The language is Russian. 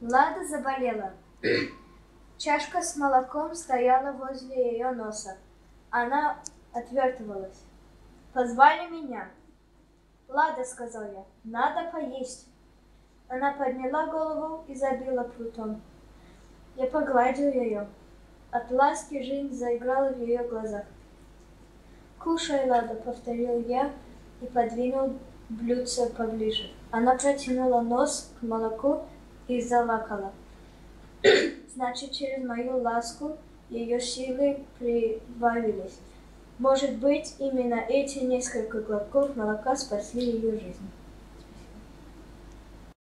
Лада заболела. Чашка с молоком стояла возле ее носа. Она отвертывалась. Позвали меня. Лада, сказал я, надо поесть. Она подняла голову и забила прутом. Я погладил ее. От ласки жизнь заиграла в ее глазах. «Кушай, Лада», — повторил я и подвинул блюдце поближе. Она протянула нос к молоку и залакала. Значит, через мою ласку ее силы прибавились. Может быть, именно эти несколько глотков молока спасли ее жизнь.